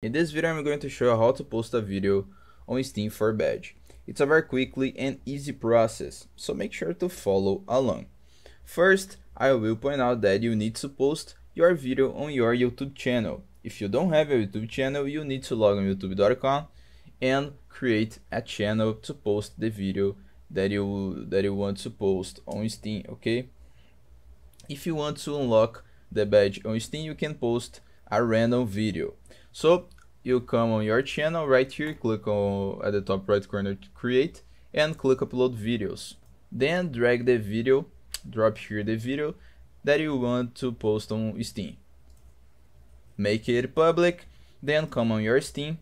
In this video I'm going to show you how to post a video on Steam for badge. It's a very quickly and easy process, so make sure to follow along. First, I will point out that you need to post your video on your YouTube channel. If you don't have a YouTube channel, you need to log on youtube.com and create a channel to post the video that you that you want to post on Steam, okay? If you want to unlock the badge on Steam, you can post a random video. So you come on your channel right here, click on at the top right corner to create and click upload videos. Then drag the video, drop here the video that you want to post on Steam. Make it public, then come on your Steam,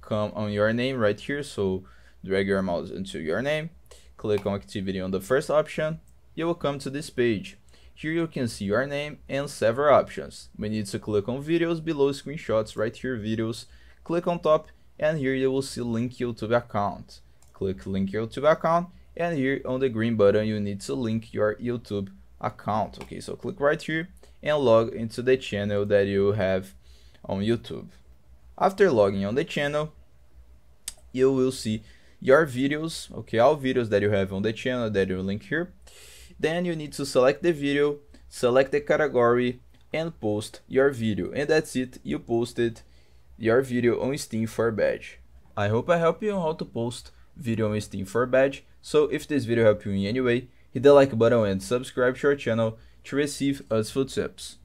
come on your name right here, so drag your mouse into your name, click on activity on the first option, you will come to this page. Here you can see your name and several options. We need to click on videos below screenshots, right here videos, click on top and here you will see link YouTube account. Click link YouTube account and here on the green button you need to link your YouTube account. Okay, so click right here and log into the channel that you have on YouTube. After logging on the channel, you will see your videos, okay, all videos that you have on the channel that you link here then you need to select the video, select the category and post your video. And that's it, you posted your video on Steam for badge. I hope I helped you on how to post video on Steam for badge. So if this video helped you in any way, hit the like button and subscribe to our channel to receive useful tips.